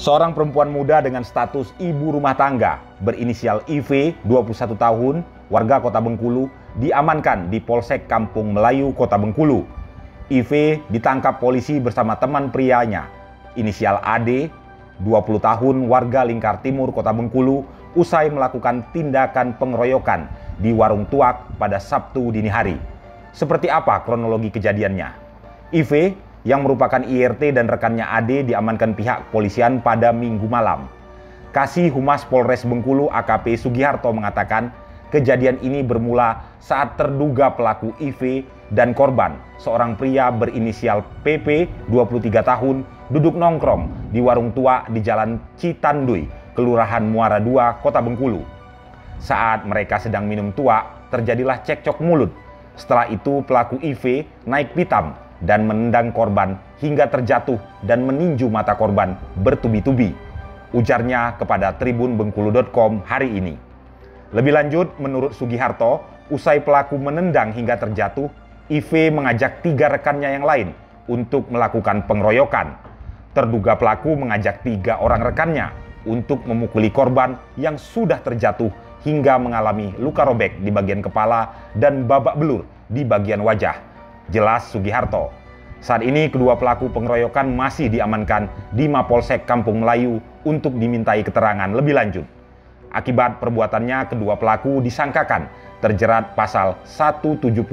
Seorang perempuan muda dengan status ibu rumah tangga berinisial IV, 21 tahun, warga Kota Bengkulu, diamankan di Polsek Kampung Melayu, Kota Bengkulu. IV ditangkap polisi bersama teman prianya, inisial AD, 20 tahun, warga Lingkar Timur, Kota Bengkulu, usai melakukan tindakan pengeroyokan di warung tuak pada Sabtu dini hari. Seperti apa kronologi kejadiannya? IV yang merupakan IRT dan rekannya AD diamankan pihak kepolisian pada minggu malam. Kasih Humas Polres Bengkulu AKP Sugiharto mengatakan kejadian ini bermula saat terduga pelaku IV dan korban, seorang pria berinisial PP 23 tahun, duduk nongkrong di warung tua di Jalan Citandui, Kelurahan Muara II, Kota Bengkulu. Saat mereka sedang minum tua, terjadilah cekcok mulut. Setelah itu pelaku IV naik pitam dan menendang korban hingga terjatuh dan meninju mata korban bertubi-tubi. Ujarnya kepada Tribun Bengkulu.com hari ini. Lebih lanjut, menurut Sugiharto, usai pelaku menendang hingga terjatuh, IV mengajak tiga rekannya yang lain untuk melakukan pengeroyokan. Terduga pelaku mengajak tiga orang rekannya untuk memukuli korban yang sudah terjatuh hingga mengalami luka robek di bagian kepala dan babak belur di bagian wajah. Jelas Sugiharto. Saat ini kedua pelaku pengeroyokan masih diamankan di Mapolsek Kampung Melayu untuk dimintai keterangan lebih lanjut. Akibat perbuatannya kedua pelaku disangkakan terjerat pasal 170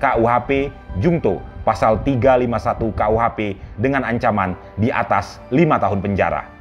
KUHP Jungto pasal 351 KUHP dengan ancaman di atas 5 tahun penjara.